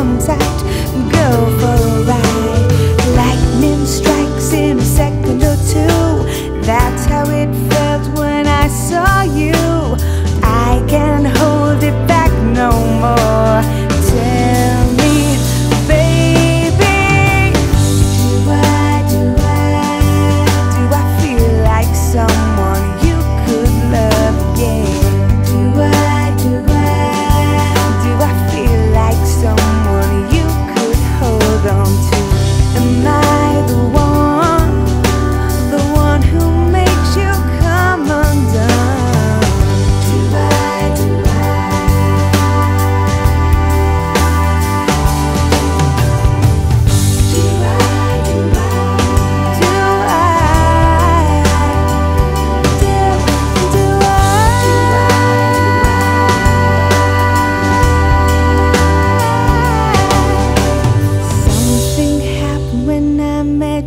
comes out. Go for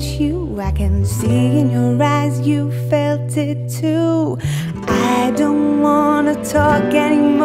you. I can see in your eyes you felt it too. I don't wanna talk anymore.